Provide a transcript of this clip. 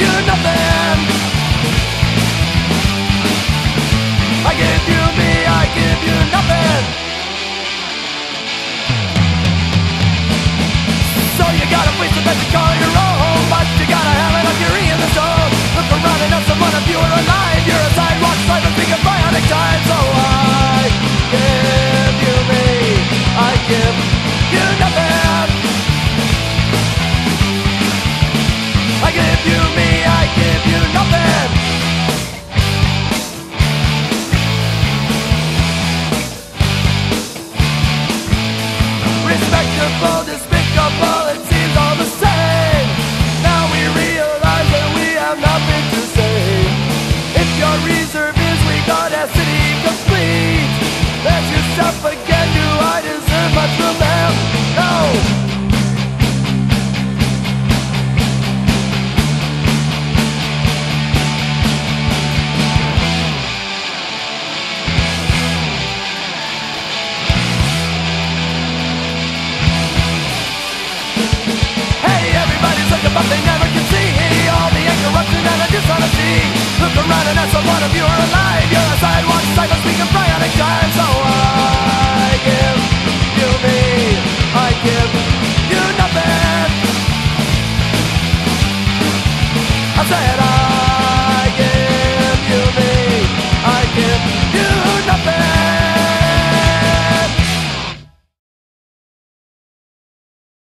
you're nothing. despicable. But they never can see all the corruption and the dishonesty. Look around and ask one of you are alive. You're a sidewalk cycle speaking bionic time. So I give you me. I give you nothing. I said